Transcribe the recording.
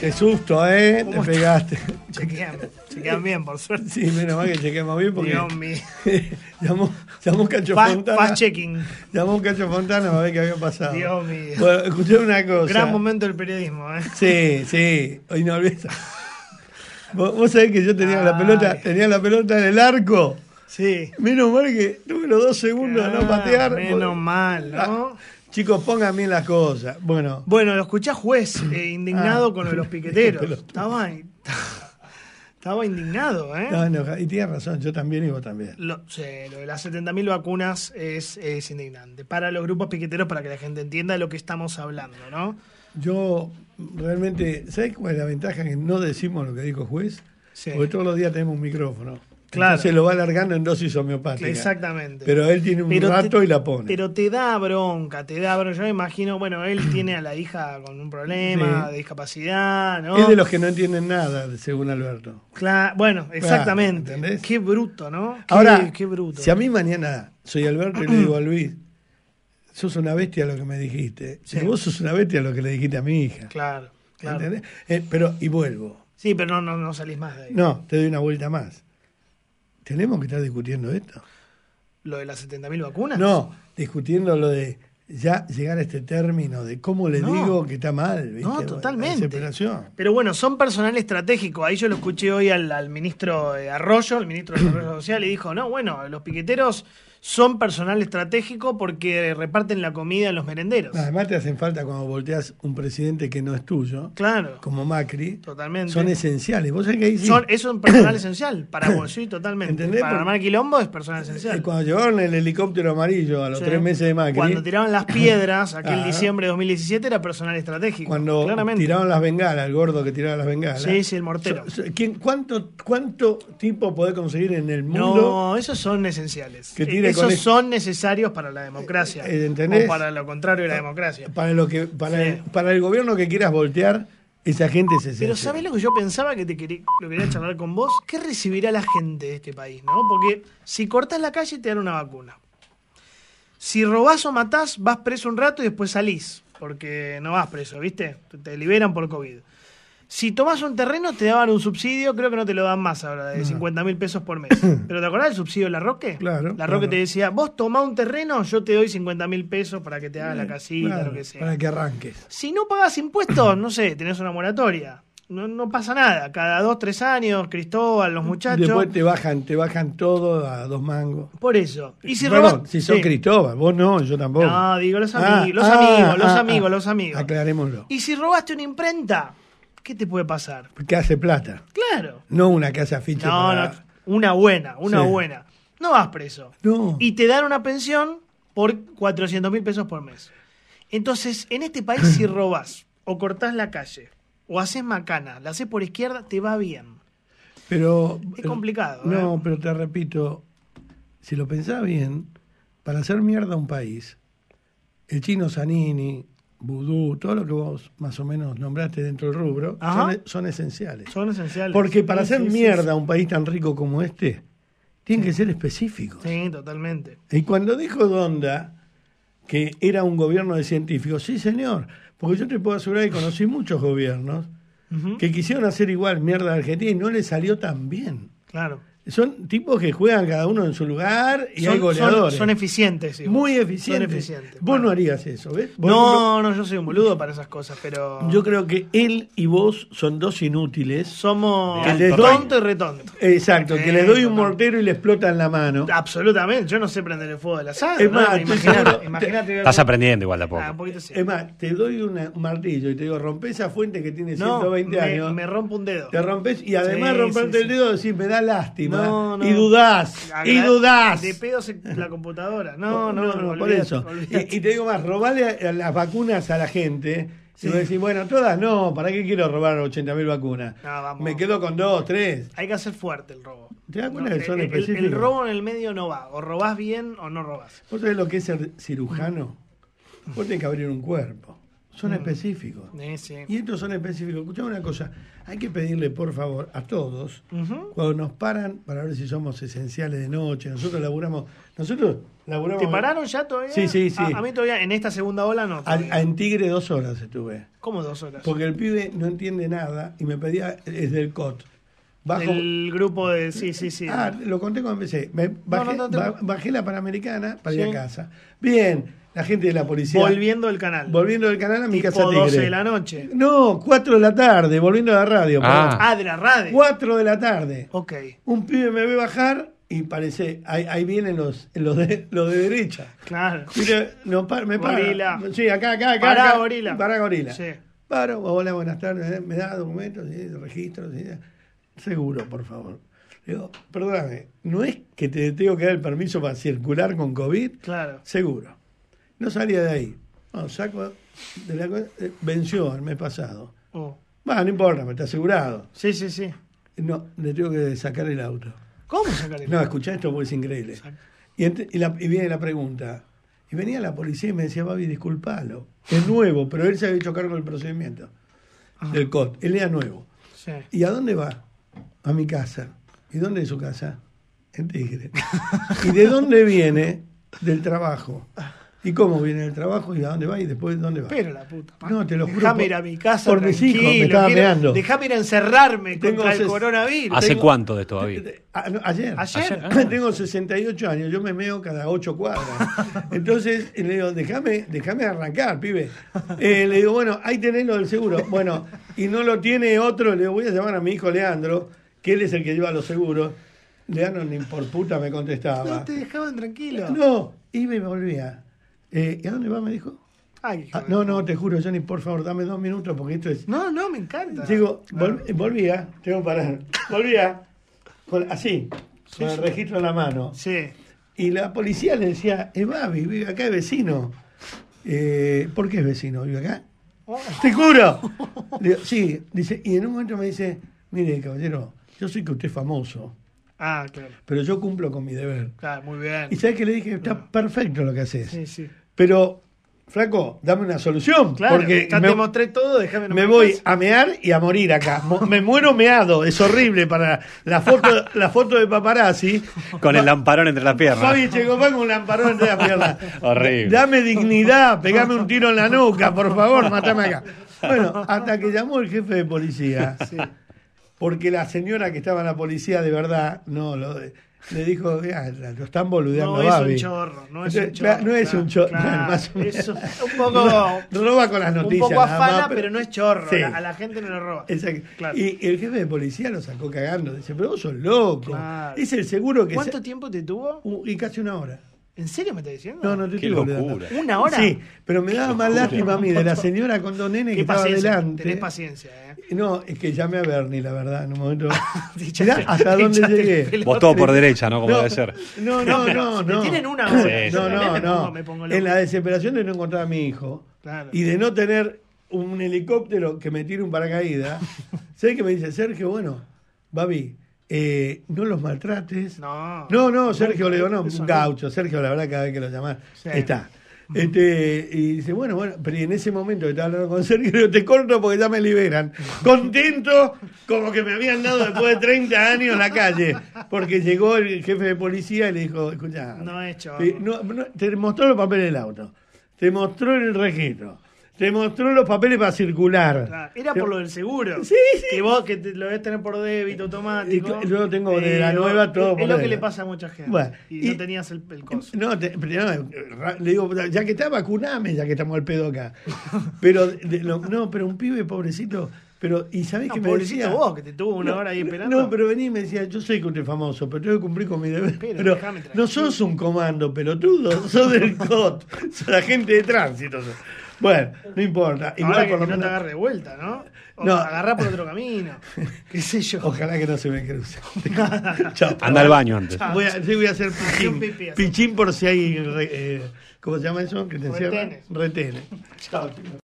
Qué susto, ¿eh? Te pegaste. Chequean, chequean bien, por suerte. Sí, menos mal que chequeamos bien porque Dios mío. llamó, llamó Cacho Fontana. fast checking. Llamó Cacho Fontana a ver qué había pasado. Dios mío. Bueno, escuché una cosa. Gran momento del periodismo, ¿eh? Sí, sí, hoy no olvides. Vos, vos sabés que yo tenía la pelota, tenía la pelota en el arco. Sí. Menos mal que tuve los dos segundos de no Ah, patear. Menos mal, ¿no? Ah, Chicos, pongan bien las cosas. Bueno, Bueno, lo escuché a juez eh, indignado Ah. con lo de los piqueteros. Estaba, estaba indignado, ¿eh? estaba enojado. Y tienes razón, yo también y vos también. Lo, sí, lo de las 70.000 vacunas es, es indignante. Para los grupos piqueteros, para que la gente entienda de lo que estamos hablando, ¿no? Yo realmente, ¿sabés cuál es la ventaja? Que no decimos lo que dijo el juez. Sí. Porque todos los días tenemos un micrófono. Claro. Entonces lo va alargando en dosis homeopáticas. Exactamente. Pero él tiene un Pero rato te- y la pone. Pero te da bronca, te da bronca. Yo me imagino, bueno, él tiene a la hija con un problema Sí. de discapacidad, ¿no? Es de los que no entienden nada, según Alberto. Cla- bueno, exactamente. ¿entendés? qué bruto, ¿no? Qué, Ahora, qué bruto. si a mí mañana soy Alberto y le digo a Luis, sos una bestia lo que me dijiste. Sí. Y vos sos una bestia lo que le dijiste a mi hija. Claro, claro. ¿Entendés? Eh, pero, y vuelvo. Sí, pero no, no, no salís más de ahí. No, te doy una vuelta más. ¿Tenemos que estar discutiendo esto? Lo de las 70.000 vacunas. No, discutiendo lo de ya llegar a este término de cómo le No. digo que está mal. ¿viste? No, totalmente. Pero bueno, son personal estratégico. Ahí yo lo escuché hoy al, al ministro Arroyo, el ministro de Desarrollo Social, y dijo, no, bueno, los piqueteros son personal estratégico porque reparten la comida en los merenderos. Además te hacen falta cuando volteas un presidente que no es tuyo, Claro, como Macri. totalmente. Son esenciales. ¿Vos sabés que ahí sí? Son- es un personal esencial para vos, sí, totalmente. ¿Entendés? Para armar quilombo es personal Eh, esencial. Cuando llevaron el helicóptero amarillo a los Sí. tres meses de Macri, Cuando tiraban las piedras, aquel Ah. diciembre de 2017, era personal estratégico. cuando claramente. tiraron las bengalas, el gordo que tiraba las bengalas. Sí, sí, el mortero. ¿quién- cuánto, ¿Cuánto tipo podés conseguir en el mundo? No, esos son esenciales. Que esos con son necesarios para la democracia. Eh, ¿entendés? O para lo contrario de la democracia. Para, lo que, para, Sí. el, para el gobierno que quieras voltear, esa gente esencial. Pero ¿sabés lo que yo pensaba que te quería, lo quería charlar con vos? ¿Qué recibirá la gente de este país, no? Porque si cortás la calle te dan una vacuna. Si robás o matás, vas preso un rato y después salís. Porque no vas preso, ¿viste? Te- Te liberan por COVID. Si tomás un terreno, te daban un subsidio, creo que no te lo dan más ahora, de 50 mil pesos por mes. ¿Pero te acordás del subsidio de la Roque? Claro, La Roque claro. te decía, vos tomá un terreno, yo te doy 50 mil pesos para que te hagas la casita, Claro, lo que sea. Para que arranques. Si no pagas impuestos, no sé, tenés una moratoria. No, no pasa nada. Cada dos, tres años, Cristóbal, los muchachos. Después te bajan, te bajan todo a dos mangos. Por eso. Y si Perdón, si sos sí. Cristóbal, vos no, yo tampoco. No, digo los Ah, amigos, los ah, amigos, los ah, amigos, ah. los amigos. Aclarémoslo. Y si robaste una imprenta, ¿qué te puede pasar? Que hace plata. Claro. No una casa ficha. No, para- no, una buena, una Sí. buena. No vas preso. No. Y te dan una pensión por 400 mil pesos por mes. Entonces, en este país, si robás o cortás la calle o haces macana, la haces por izquierda, te va bien. Pero. Es complicado, No, ¿eh? pero te repito, si lo pensás bien, para hacer mierda a un país, el chino Zanini, Vudú, todo lo que vos más o menos nombraste dentro del rubro, son, e, son esenciales. Son esenciales. Porque para Sí, hacer sí, sí, mierda a un país tan rico como este, tienen que ser específicos. Sí, Sí, totalmente. Y cuando dijo Donda que era un gobierno de científicos, sí señor, porque yo te puedo asegurar que conocí muchos gobiernos que quisieron hacer igual mierda a Argentina y no les salió tan bien. Claro. Son tipos que juegan cada uno en su lugar y hay Son, goleadores. son eficientes. digo. Muy Son eficientes. eficientes. Vos Bueno. no harías eso, ¿ves? Vos No, no, yo soy un boludo para esas cosas, pero. Yo creo que él y vos son dos inútiles. Somos Que les doy- tonto y retonto. Exacto, que les doy un mortero y le explota en la mano. Absolutamente. Yo no sé prender el fuego. Es ¿no? más, estoy imagínate. Estás aprendiendo igual de a poco. Ah, un poquito sí. Es más, te doy una- un martillo y te digo, rompe esa fuente que tiene No, 120 me, años. me rompo un dedo. Te rompes y además Sí, romperte sí, el dedo decís, me da lástima. No, no. Y dudás, y dudás. De pedos en la computadora. No, no, no. por olvidate, eso. olvidate. Y, y te digo más, robarle las vacunas a la gente. Sí. Y vos decís, bueno, todas no, ¿para qué quiero robar 80.000 vacunas? No, vamos. Me quedo con dos, tres. Hay que hacer fuerte el robo. ¿Te das cuenta No, que son el, el- robo en el medio no va. O robás bien o no robás. ¿Vos sabés lo que es ser cirujano? Vos tenés que abrir un cuerpo. Son específicos. Sí, sí. Y estos son específicos. Escuchame una cosa, hay que pedirle por favor a todos, cuando nos paran para ver si somos esenciales de noche, nosotros laburamos, nosotros laburamos ¿Te pararon ya todavía? Sí, sí, sí. A, a mí todavía, en esta segunda ola no. a- en Tigre dos horas estuve. ¿Cómo dos horas? Porque el pibe no entiende nada y me pedía, es del COT. Bajo, El grupo de. Sí, sí, sí. Ah, lo conté cuando empecé. Me bajé, no, no te- ba- bajé la Panamericana para ir a casa. Bien, la gente de la policía. Volviendo del canal. Volviendo del canal a mi Tipo casa 12 Tigre. de la noche. No, 4 de la tarde, volviendo a la radio. Ah. Ah, de la radio. 4 de la tarde. Ok. Un pibe me ve bajar y parece, ahí, ahí vienen los, los, de, los de derecha. Claro. Mira, no, pa- me para. Gorila. Sí, acá, acá, acá. Pará, acá. gorila. Pará, gorila. Sí. Paro, hola, buenas tardes. eh, Me da documentos, ¿sí? registros. ¿sí? Seguro, por favor. Digo, perdóname, ¿no es que te tengo que dar el permiso para circular con COVID? Claro. Seguro. No salía de ahí. No, saco de la eh, venció el mes pasado. Oh. No importa, me está asegurado. Sí, sí, sí. No, le tengo que sacar el auto. ¿Cómo sacar el No, escuchá esto porque es increíble. Y, y la- y viene la pregunta. Y venía la policía y me decía, Babi, disculpalo. Es nuevo, pero él se había hecho cargo del procedimiento Ajá. del COT. Él era nuevo. Sí. ¿Y a dónde va? A mi casa. ¿Y dónde es su casa? En Tigre. ¿Y de dónde viene? Del trabajo. ¿Y cómo viene del trabajo? ¿Y a dónde va? ¿Y después de dónde va? Pero la puta. madre. No, te lo juro Déjame por- ir a mi casa. por mis hijos, me estaba meando. Déjame ir a encerrarme Tengo contra el coronavirus. ¿Hace Tengo- cuánto de esto, David? Ah, ayer. Ayer. Ayer, ah. Tengo 68 años, yo me meo cada 8 cuadras. Entonces le digo, déjame, déjame arrancar, pibe. Eh, le digo, bueno, ahí tenés lo del seguro. Bueno, y no lo tiene otro, le digo, voy a llamar a mi hijo Leandro, que él es el que lleva los seguros. Leandro ni por puta me contestaba. No te dejaban tranquilo. No, iba y me volvía. Eh, ¿Y a dónde va? Me dijo. Ay, Ah, no, no, te juro, Johnny, por favor, dame dos minutos porque esto es. No, no, me encanta. Digo, vol- volvía, tengo que parar. Volvía, con- así, con el registro en la mano. Sí. Y la policía le decía, es Babi, vive acá, es vecino. Eh, ¿Por qué es vecino? ¿Vive acá? Oh, ¡Te juro! Digo, sí, dice, y en un momento me dice, mire, caballero, yo sé que usted es famoso, Ah, claro. pero yo cumplo con mi deber. Claro, muy bien. Y sabes que le dije, está perfecto lo que haces. Sí, sí. Pero, flaco, dame una solución. Claro, porque ya me, te mostré todo, déjame me voy a mear y a morir acá. Me muero meado, es horrible para la foto, la foto de paparazzi. Con el lamparón entre las piernas. Fabi Checopán con un lamparón entre las piernas. Horrible. Dame dignidad, pegame un tiro en la nuca, por favor, matame acá. Bueno, hasta que llamó el jefe de policía, Sí. Porque la señora que estaba en la policía de verdad, no, lo, le dijo, "Ah, lo están boludeando No es Babi". un chorro, no es un chorro. no es un chorro, claro, más o menos. es un un poco, Roba con las un noticias. poco nada más, afana, pero no es chorro. Sí. A la- A la gente no le roba. Exacto. Claro. Y el jefe de policía lo sacó cagando. Dice, pero vos sos loco. Es el seguro que... ¿Cuánto se- tiempo te tuvo? Uh, y casi una hora. ¿En serio me estás diciendo? No, no te Qué estoy locura. ¿Una hora? Sí, pero me daba más lástima a mí de la señora con dos nenes que estaba paciencia, delante. tenés paciencia, ¿eh? No, es que llamé a Bernie, la verdad, en un momento. Te Mirá hasta dónde llegué. Vos todo por derecha, ¿no? Como no, debe ser. No, no, no, no. tienen una hora, no, no, no. me pongo. En la desesperación de no encontrar a mi hijo Claro. y de no tener un helicóptero que me tire un paracaídas, ¿sabes qué me dice Sergio? Bueno, Babi, eh, no los maltrates. No. No, no, Sergio le digo, no, un gaucho. Sergio, la verdad, cada vez que lo llamás, Sí. está. Este, y dice, bueno, bueno, pero en ese momento que estaba hablando con Sergio, te corto porque ya me liberan. Contento, como que me habían dado después de 30 años la calle. Porque llegó el jefe de policía y le dijo, escucha, No es chorro. eh, no, no, te mostró los papeles del auto, te mostró el registro, te mostró los papeles para circular. Era por lo del seguro. Sí, sí. Que vos que te- lo debes tener por débito automático. Y yo lo tengo de la nueva todo Es, por es lo que le pasa a mucha gente. Bueno, y, y- no tenías el, el coso. No, te- pero no, le digo, ya que está, vacuname, ya que estamos al pedo acá. Pero, de- lo- no, pero un pibe pobrecito, pero, ¿y sabés No, qué me pobrecito decía? vos, que te tuvo una No, hora ahí esperando. No, pero vení y me decía, yo sé que usted es famoso, pero tengo que cumplir con mi deber. Pero Pero, no sos un comando, pelotudo, sos del COT, sos agente de tránsito. sos. Bueno, no importa. Igual Ahora que, por lo que no te menos- agarre de vuelta, ¿no? O No. agarrá por otro camino. ¿Qué sé yo? Ojalá que no se me cruce. Chao. Anda al baño antes. Voy a, sí, voy a hacer pichín. Pichín por si hay, eh, ¿cómo se llama eso? Que te encierran? Retenes. Retenes. Chao, chicos.